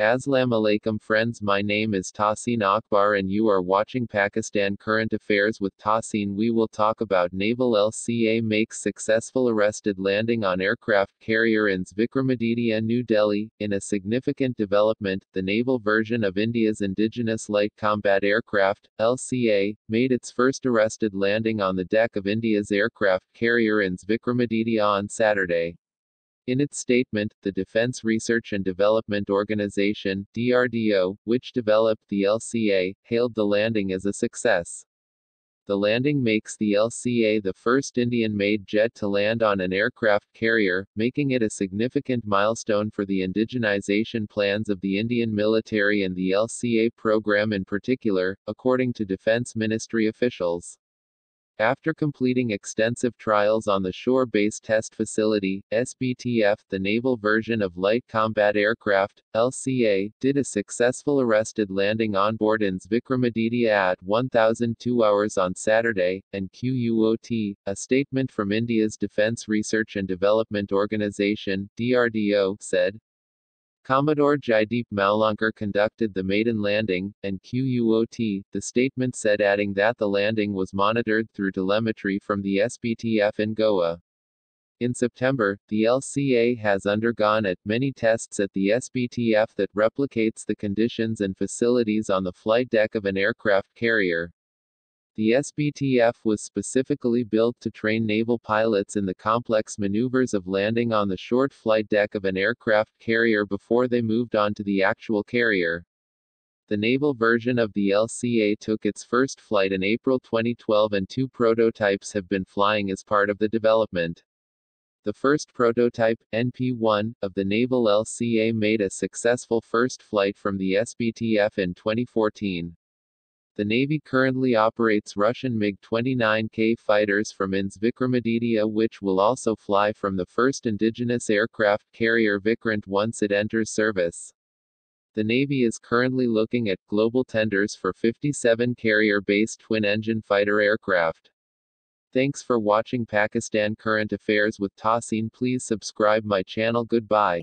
Aslam alaikum friends. My name is Tahsin Akbar and you are watching Pakistan Current Affairs with Tahsin. We will talk about Naval LCA makes successful arrested landing on aircraft carrier in Vikramaditya New Delhi, in a significant development, the naval version of India's indigenous light combat aircraft, LCA, made its first arrested landing on the deck of India's aircraft carrier in Vikramaditya on Saturday. In its statement, the Defense Research and Development Organization, DRDO, which developed the LCA, hailed the landing as a success. The landing makes the LCA the first Indian-made jet to land on an aircraft carrier, making it a significant milestone for the indigenization plans of the Indian military and the LCA program in particular, according to Defense Ministry officials. After completing extensive trials on the Shore Base Test Facility, SBTF, the naval version of Light Combat Aircraft, LCA, did a successful arrested landing on board in Vikramaditya at 1002 hours on Saturday, and QUOT, a statement from India's Defence Research and Development Organisation, DRDO, said, Commodore Jaideep Maolankar conducted the maiden landing, and QUOT, the statement said adding that the landing was monitored through telemetry from the SBTF in Goa. In September, the LCA has undergone at many tests at the SBTF that replicates the conditions and facilities on the flight deck of an aircraft carrier. The SBTF was specifically built to train naval pilots in the complex maneuvers of landing on the short flight deck of an aircraft carrier before they moved on to the actual carrier. The naval version of the LCA took its first flight in April 2012 and two prototypes have been flying as part of the development. The first prototype, NP-1, of the naval LCA made a successful first flight from the SBTF in 2014. The Navy currently operates Russian MiG-29K fighters from INS Vikramaditya which will also fly from the first indigenous aircraft carrier Vikrant once it enters service. The Navy is currently looking at global tenders for 57 carrier-based twin-engine fighter aircraft. Thanks for watching Pakistan Current Affairs with Tahsin please subscribe my channel goodbye.